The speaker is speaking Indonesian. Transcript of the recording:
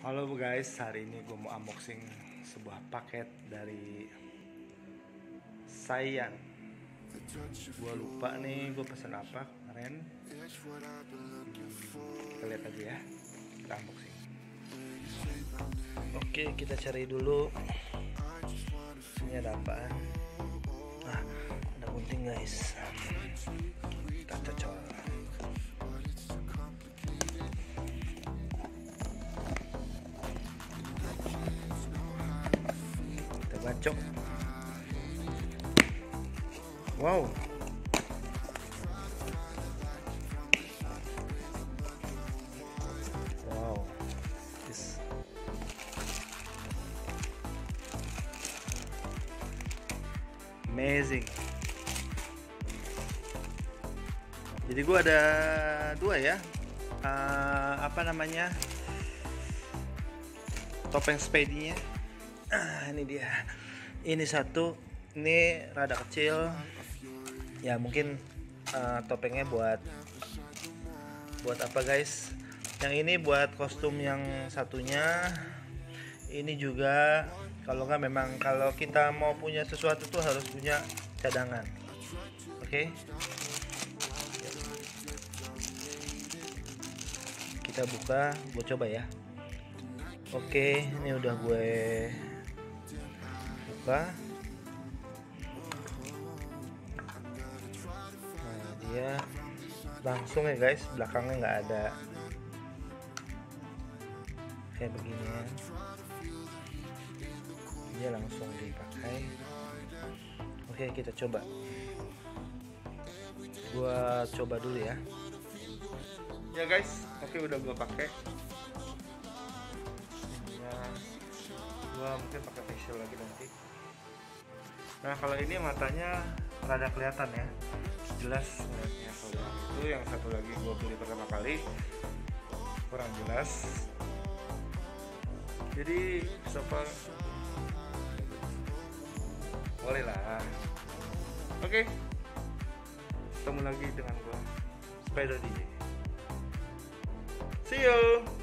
Halo guys, hari ini gue mau unboxing sebuah paket dari Sayan. Gue lupa nih gue pesan apa kemarin. Kita lihat aja ya, kita unboxing. Oke, kita cari dulu. Ini ada apaan? Ah, ada gunting guys. Bacok wow. Wow. Amazing. Jadi gua ada dua ya. Eh, apa namanya? Topeng spedinya Ah, ini dia. Ini satu ini rada kecil. Ya mungkin uh, topengnya buat buat apa guys? Yang ini buat kostum yang satunya. Ini juga kalau nggak memang kalau kita mau punya sesuatu tuh harus punya cadangan. Oke? Kita buka gue coba ya. Oke, ini udah gue buka. Nah, dia langsung ya guys, belakangnya nggak ada kayak begini ya. Dia langsung dipakai. Oke, kita coba. Gua coba dulu ya. Ya guys, oke udah gue pakai gua mungkin pakai facial lagi nanti nah kalau ini matanya rada kelihatan ya. Jelas ngeliatnya kalau yang itu. Yang satu lagi gua beli pertama kali. Kurang jelas. Jadi sofa boleh lah. Oke. Ketemu lagi dengan gua. Spider DJ see you